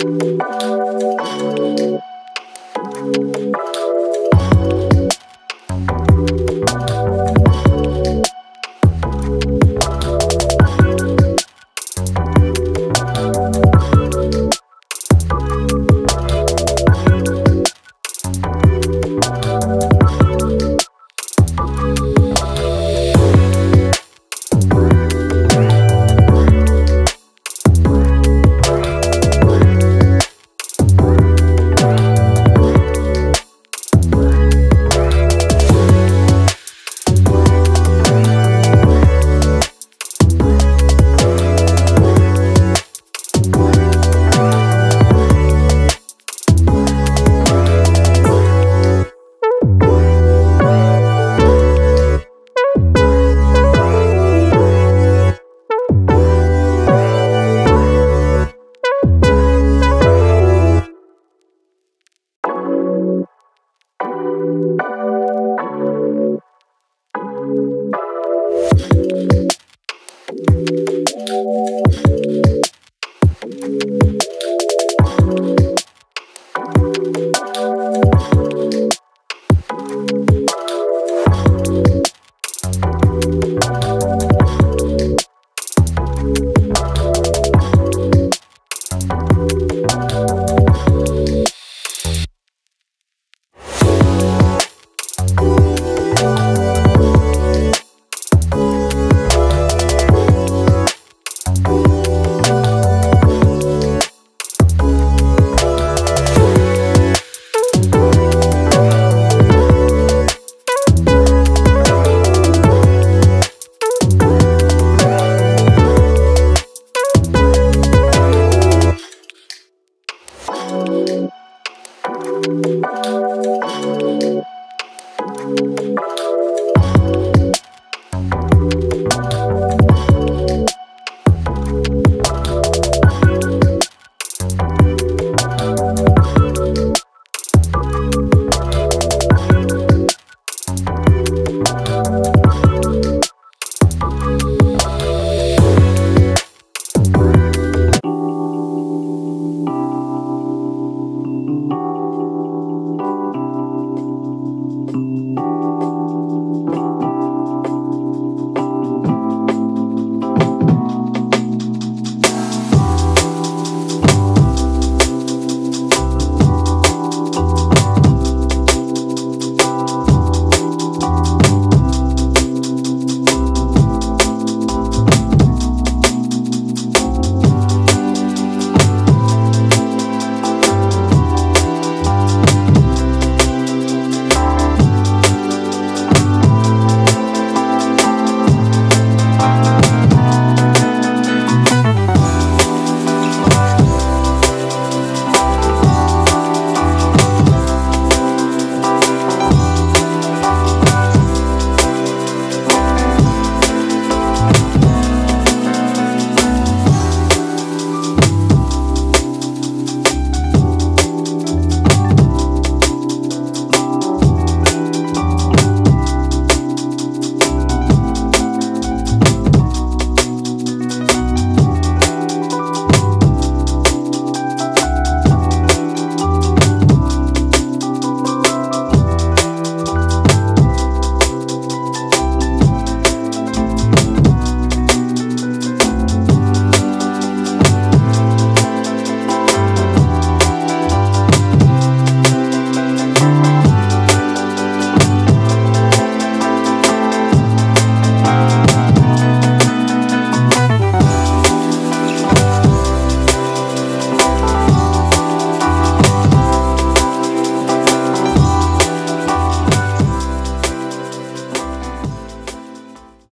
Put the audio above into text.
Thank